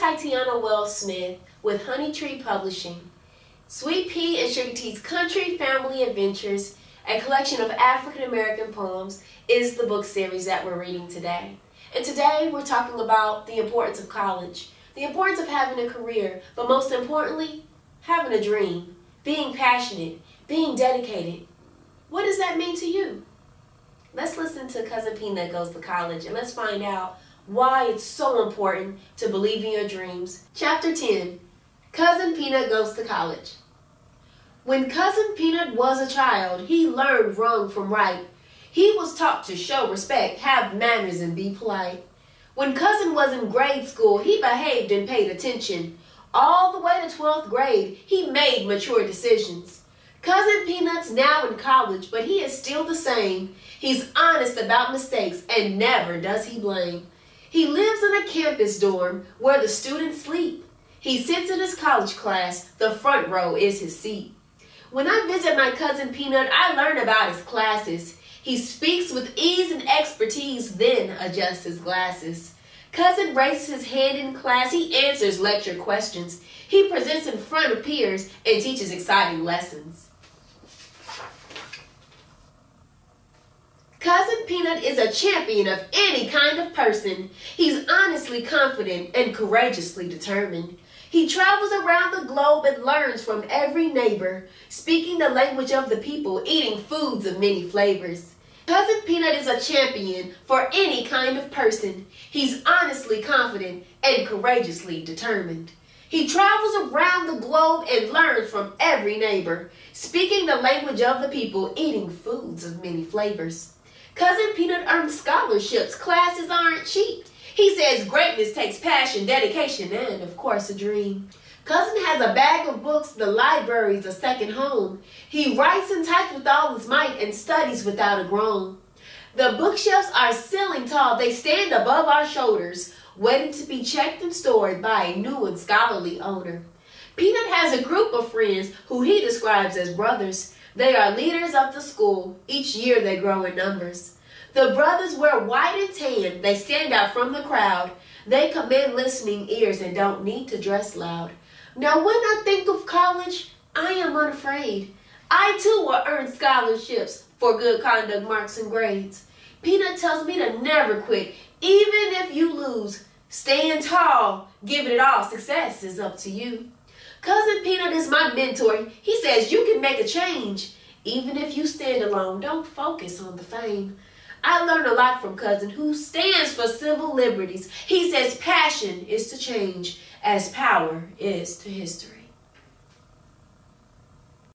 Tytianna Wells Smith with Honey Tree Publishing. Sweet Pea and Sugar Tea's Country Family Adventures, a collection of African American poems, is the book series that we're reading today. And today we're talking about the importance of college, the importance of having a career, but most importantly, having a dream, being passionate, being dedicated. What does that mean to you? Let's listen to Cousin Peanut Goes to College and let's find out why it's so important to believe in your dreams. Chapter 10 Cousin Peanut Goes to College. When Cousin Peanut was a child, he learned wrong from right. He was taught to show respect, have manners, and be polite. When Cousin was in grade school, he behaved and paid attention. All the way to 12th grade, he made mature decisions. Cousin Peanut's now in college, but he is still the same. He's honest about mistakes and never does he blame. He lives in a campus dorm where the students sleep. He sits in his college class. The front row is his seat. When I visit my cousin Peanut, I learn about his classes. He speaks with ease and expertise, then adjusts his glasses. Cousin raises his hand in class. He answers lecture questions. He presents in front of peers and teaches exciting lessons. Peanut is a champion of any kind of person. He's honestly confident and courageously determined. He travels around the globe and learns from every neighbor, speaking the language of the people, eating foods of many flavors. Cousin Peanut is a champion for any kind of person. He's honestly confident and courageously determined. He travels around the globe and learns from every neighbor, speaking the language of the people, eating foods of many flavors. Cousin Peanut earns scholarships. Classes aren't cheap. He says greatness takes passion, dedication, and, of course, a dream. Cousin has a bag of books. The library's a second home. He writes and types with all his might and studies without a groan. The bookshelves are ceiling tall. They stand above our shoulders, waiting to be checked and stored by a new and scholarly owner. Peanut has a group of friends who he describes as brothers. They are leaders of the school. Each year they grow in numbers. The brothers wear white and tan. They stand out from the crowd. They command listening ears and don't need to dress loud. Now when I think of college, I am unafraid. I too will earn scholarships for good conduct marks and grades. Peanut tells me to never quit, even if you lose. Stand tall, give it all. Success is up to you. Cousin Peanut is my mentor. He says you can make a change. Even if you stand alone, don't focus on the fame. I learned a lot from Cousin, who stands for civil liberties. He says passion is to change as power is to history.